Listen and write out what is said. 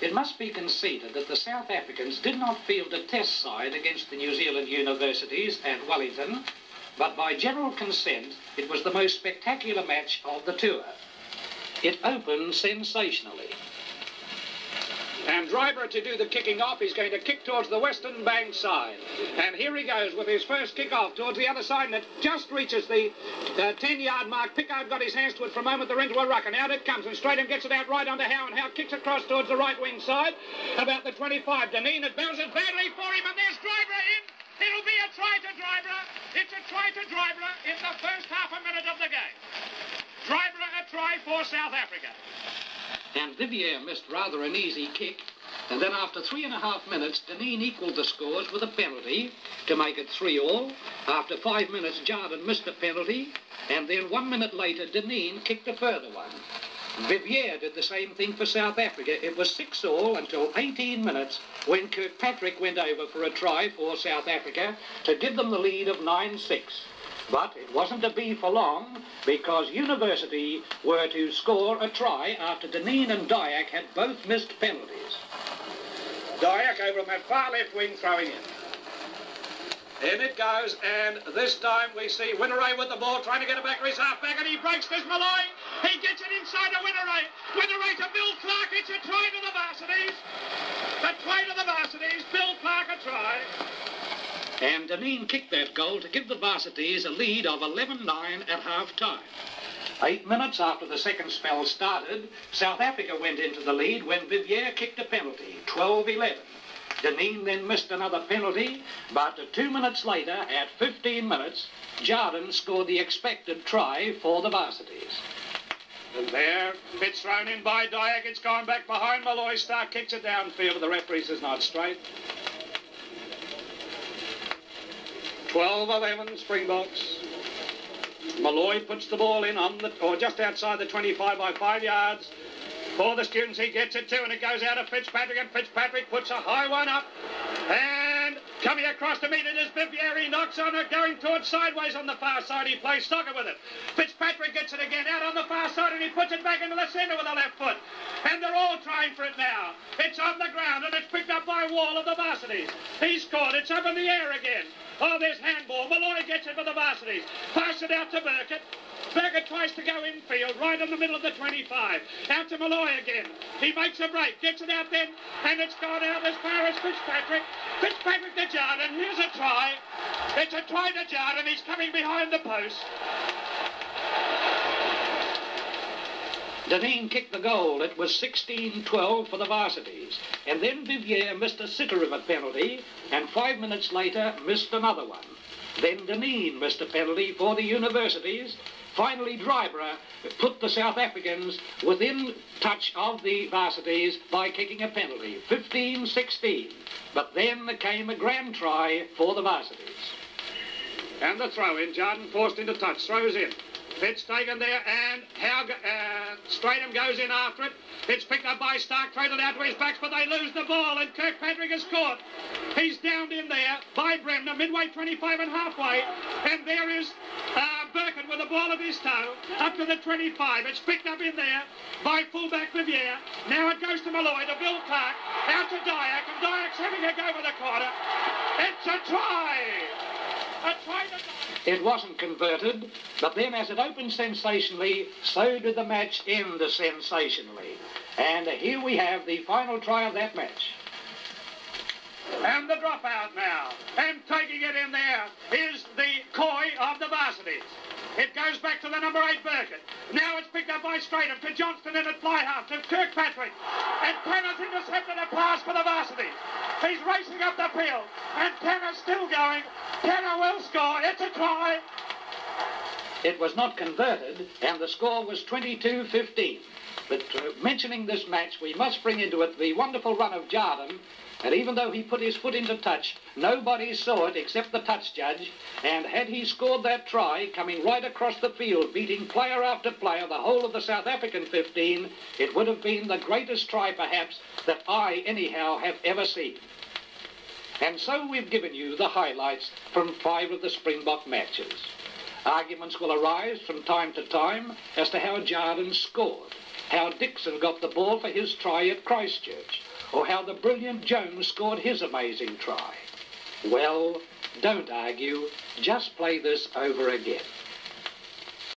It must be conceded that the South Africans did not field a test side against the New Zealand universities at Wellington, but by general consent, it was the most spectacular match of the tour. It opened sensationally. And Dryburgh to do the kicking off. He's going to kick towards the western bank side. And here he goes with his first kick off towards the other side. And it just reaches the 10-yard uh, mark. Pickard got his hands to it for a moment. They're into a ruck. And out it comes. And Stratham gets it out right onto Howe. And Howe kicks across towards the right wing side. About the 25. Deneen, it bounces badly for him. And there's Dryburgh in. It'll be a try to Dryburgh. It's a try to Dryburgh in the first half a minute of the game. Try for South Africa. And Vivier missed rather an easy kick. And then after three and a half minutes, Deneen equalled the scores with a penalty to make it three all. After five minutes, Jarden missed a penalty. And then one minute later, Deneen kicked a further one. Vivier did the same thing for South Africa. It was six all until 18 minutes when Kirkpatrick went over for a try for South Africa to give them the lead of 9-6. But it wasn't to be for long because University were to score a try after Deneen and Dyack had both missed penalties. Dyack over on that far left wing throwing in. In it goes, and this time we see Winteray with the ball, trying to get it back to his halfback, and he breaks this Malloy. He gets it inside to Winteray. Winteray to Bill Clark. It's a try to the varsities. The try to the varsities. Bill Clark a try. And Deneen kicked that goal to give the Varsities a lead of 11-9 at half-time. Eight minutes after the second spell started, South Africa went into the lead when Vivier kicked a penalty, 12-11. Deneen then missed another penalty, but two minutes later, at 15 minutes, Jarden scored the expected try for the Varsities. And there, it's thrown in by Dyack. It's gone back behind Malloy. Stark kicks it downfield, but the referee says not straight. 12 11 Springboks. Malloy puts the ball in on the, or just outside the 25 by five yards. For the students, he gets it too, and it goes out of Fitzpatrick, and Fitzpatrick puts a high one up. And coming across to meet it is Vivier. He knocks on it, going towards sideways on the far side. He plays soccer with it. Fitzpatrick gets it again out on the far side, and he puts it back into the centre with the left foot. And they're all trying for it now. It's on the ground, and it's picked up by Wall of the Varsities. He scored. It's up in the air again. Oh, there's handball. Malloy gets it for the Varsities. Pass it out to Burkett. Burkett tries to go infield, right in the middle of the 25. Out to Malloy again. He makes a break, gets it out then, and it's gone out as far as Fitzpatrick. Fitzpatrick to Jarden. Here's a try. It's a try to Jarden. He's coming behind the post. Deneen kicked the goal. It was 16-12 for the Varsities. And then Vivier missed a sitter of a penalty, and five minutes later missed another one. Then Deneen missed a penalty for the Universities. Finally, Dryburgh put the South Africans within touch of the Varsities by kicking a penalty, 15-16. But then there came a grand try for the Varsities. And the throw in, Jarden forced into touch, throws in. It's taken there, and how uh, Stratham goes in after it. It's picked up by Stark, traded out to his backs, but they lose the ball, and Kirkpatrick is caught. He's downed in there by Bremner, midway 25 and halfway, and there is uh, Burkett with the ball of his toe up to the 25. It's picked up in there by fullback Vivier. Now it goes to Malloy, to Bill Clark, out to Dyack, and Dyack's having a go with the corner. It's a try! It wasn't converted, but then as it opened sensationally, so did the match end sensationally. And here we have the final try of that match. The dropout now. And taking it in there is the koi of the varsities. It goes back to the number eight Burkett. Now it's picked up by Stratham to Johnston in at fly half to Kirkpatrick. And Tanner's intercepted a pass for the varsity. He's racing up the field. And Tanner's still going. Tanner will score. It's a try. It was not converted, and the score was 22-15. But uh, mentioning this match, we must bring into it the wonderful run of Jarden. And even though he put his foot into touch, nobody saw it except the touch judge. And had he scored that try, coming right across the field, beating player after player, the whole of the South African 15, it would have been the greatest try, perhaps, that I, anyhow, have ever seen. And so we've given you the highlights from five of the Springbok matches. Arguments will arise from time to time as to how Jarden scored, how Dixon got the ball for his try at Christchurch, or how the brilliant Jones scored his amazing try. Well, don't argue, just play this over again.